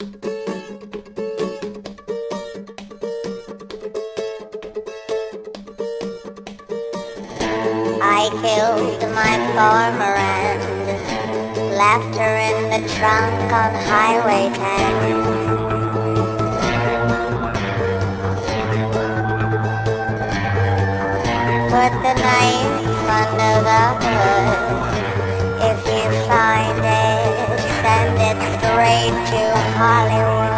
I killed my former end, left her in the trunk on Highway 10. Put the knife under the hood. If you find it straight to Hollywood.